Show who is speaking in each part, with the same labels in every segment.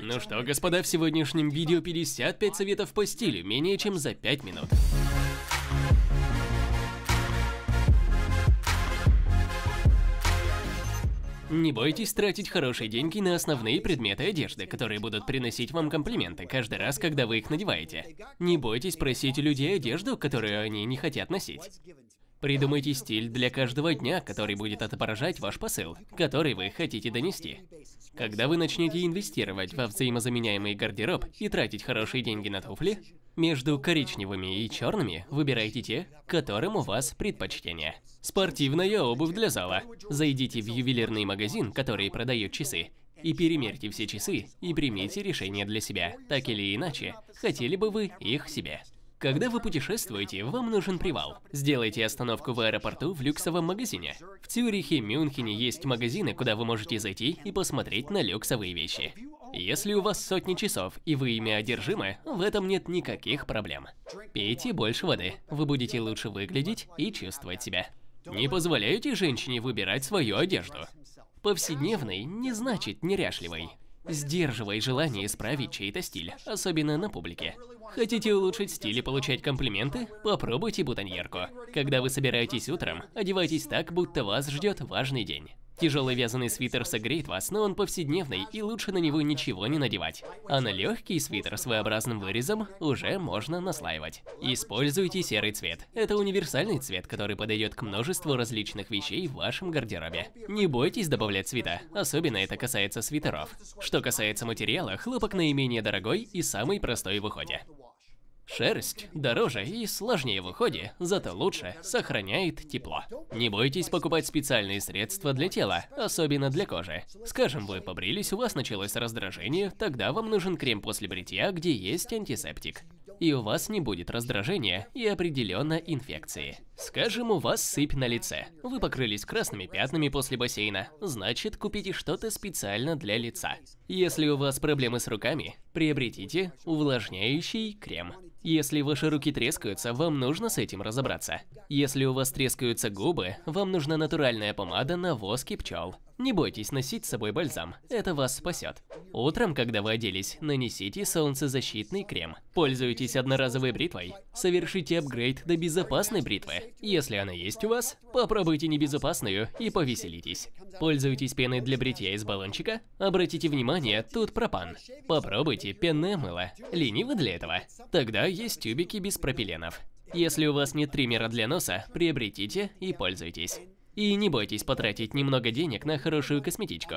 Speaker 1: Ну что, господа, в сегодняшнем видео 55 советов по стилю менее чем за 5 минут. Не бойтесь тратить хорошие деньги на основные предметы одежды, которые будут приносить вам комплименты каждый раз, когда вы их надеваете. Не бойтесь просить у людей одежду, которую они не хотят носить. Придумайте стиль для каждого дня, который будет отображать ваш посыл, который вы хотите донести. Когда вы начнете инвестировать во взаимозаменяемый гардероб и тратить хорошие деньги на туфли, между коричневыми и черными выбирайте те, которым у вас предпочтение. Спортивная обувь для зала. Зайдите в ювелирный магазин, который продает часы, и перемерьте все часы и примите решение для себя. Так или иначе, хотели бы вы их себе. Когда вы путешествуете, вам нужен привал. Сделайте остановку в аэропорту в люксовом магазине. В Цюрихе, Мюнхене есть магазины, куда вы можете зайти и посмотреть на люксовые вещи. Если у вас сотни часов и вы ими одержимы, в этом нет никаких проблем. Пейте больше воды, вы будете лучше выглядеть и чувствовать себя. Не позволяйте женщине выбирать свою одежду. Повседневный не значит неряшливый. Сдерживай желание исправить чей-то стиль, особенно на публике. Хотите улучшить стиль и получать комплименты? Попробуйте бутоньерку. Когда вы собираетесь утром, одевайтесь так, будто вас ждет важный день. Тяжелый вязаный свитер согреет вас, но он повседневный, и лучше на него ничего не надевать. А на легкий свитер с V-образным вырезом уже можно наслаивать. Используйте серый цвет. Это универсальный цвет, который подойдет к множеству различных вещей в вашем гардеробе. Не бойтесь добавлять цвета, особенно это касается свитеров. Что касается материала, хлопок наименее дорогой и самый простой в уходе. Шерсть дороже и сложнее в уходе, зато лучше сохраняет тепло. Не бойтесь покупать специальные средства для тела, особенно для кожи. Скажем, вы побрились, у вас началось раздражение, тогда вам нужен крем после бритья, где есть антисептик. И у вас не будет раздражения и определенно инфекции. Скажем, у вас сыпь на лице. Вы покрылись красными пятнами после бассейна. Значит, купите что-то специально для лица. Если у вас проблемы с руками, приобретите увлажняющий крем. Если ваши руки трескаются, вам нужно с этим разобраться. Если у вас трескаются губы, вам нужна натуральная помада на воске пчел. Не бойтесь носить с собой бальзам, это вас спасет. Утром, когда вы оделись, нанесите солнцезащитный крем. Пользуйтесь одноразовой бритвой. Совершите апгрейд до безопасной бритвы. Если она есть у вас, попробуйте небезопасную и повеселитесь. Пользуйтесь пеной для бритья из баллончика? Обратите внимание, тут пропан. Попробуйте пенное мыло. Ленивы для этого? Тогда есть тюбики без пропиленов. Если у вас нет триммера для носа, приобретите и пользуйтесь. И не бойтесь потратить немного денег на хорошую косметичку.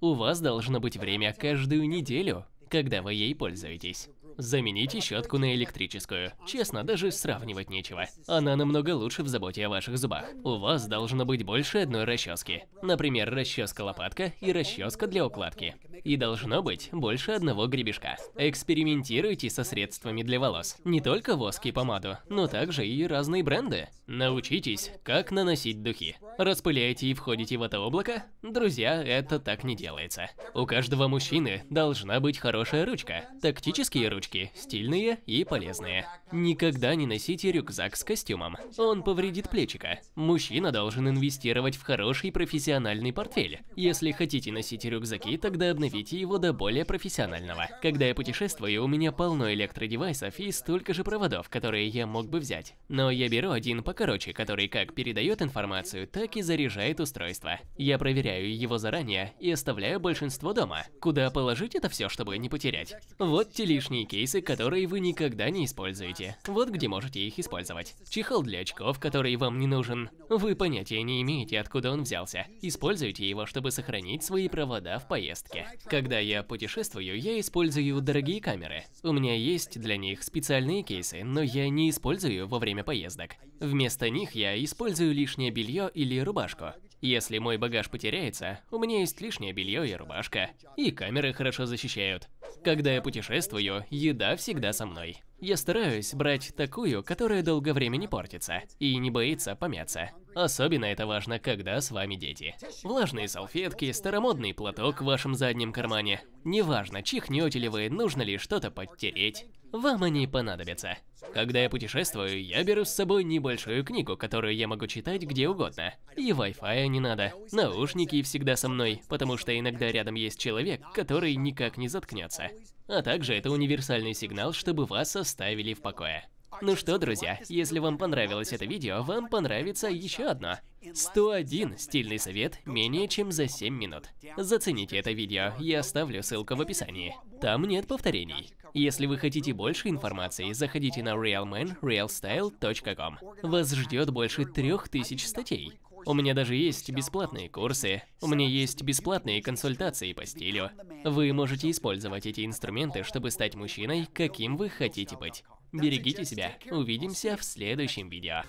Speaker 1: У вас должно быть время каждую неделю, когда вы ей пользуетесь. Замените щетку на электрическую. Честно, даже сравнивать нечего. Она намного лучше в заботе о ваших зубах. У вас должно быть больше одной расчески. Например, расческа-лопатка и расческа для укладки. И должно быть больше одного гребешка. Экспериментируйте со средствами для волос. Не только воск и помаду, но также и разные бренды. Научитесь, как наносить духи. Распыляете и входите в это облако? Друзья, это так не делается. У каждого мужчины должна быть хорошая ручка. Тактические ручки, стильные и полезные. Никогда не носите рюкзак с костюмом. Он повредит плечика. Мужчина должен инвестировать в хороший профессиональный портфель. Если хотите носить рюкзаки, тогда обновите его до более профессионального. Когда я путешествую, у меня полно электродевайсов и столько же проводов, которые я мог бы взять. Но я беру один покороче, который как передает информацию, так и заряжает устройство. Я проверяю его заранее и оставляю большинство дома. Куда положить это все, чтобы не потерять? Вот те лишние кейсы, которые вы никогда не используете. Вот где можете их использовать. Чехол для очков, который вам не нужен. Вы понятия не имеете, откуда он взялся. Используйте его, чтобы сохранить свои провода в поездке. Когда я путешествую, я использую дорогие камеры. У меня есть для них специальные кейсы, но я не использую во время поездок. Вместо них я использую лишнее белье или рубашку. Если мой багаж потеряется, у меня есть лишнее белье и рубашка. И камеры хорошо защищают. Когда я путешествую, еда всегда со мной. Я стараюсь брать такую, которая долго время не портится и не боится помяться. Особенно это важно, когда с вами дети. Влажные салфетки, старомодный платок в вашем заднем кармане. Неважно, чихнете ли вы, нужно ли что-то подтереть. Вам они понадобятся. Когда я путешествую, я беру с собой небольшую книгу, которую я могу читать где угодно. И Wi-Fi не надо. Наушники всегда со мной, потому что иногда рядом есть человек, который никак не заткнется. А также это универсальный сигнал, чтобы вас оставили в покое. Ну что, друзья, если вам понравилось это видео, вам понравится еще одно. 101 стильный совет менее чем за 7 минут. Зацените это видео, я оставлю ссылку в описании. Там нет повторений. Если вы хотите больше информации, заходите на realmanrealstyle.com. Вас ждет больше 3000 статей. У меня даже есть бесплатные курсы, у меня есть бесплатные консультации по стилю. Вы можете использовать эти инструменты, чтобы стать мужчиной, каким вы хотите быть. Берегите себя. Увидимся в следующем видео.